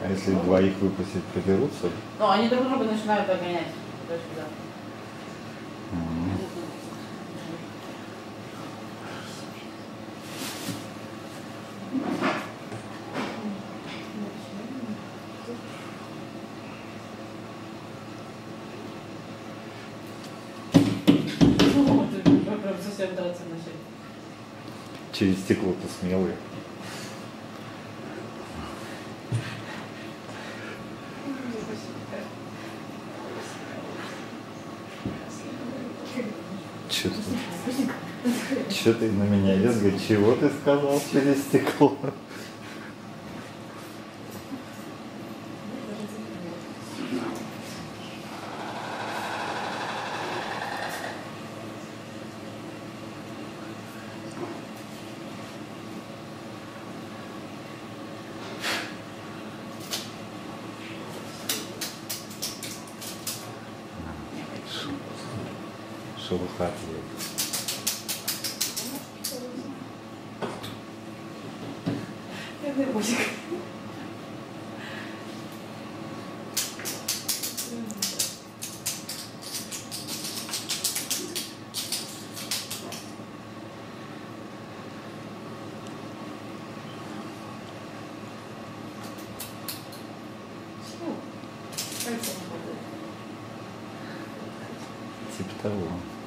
А если двоих выпустить, приберутся? Ну, они друг друга начинают догонять. Ну. Через стекло-то смелые. Че ты? На меня визга? Чего ты сказал через стекло? Бедный Бусик. Типа того.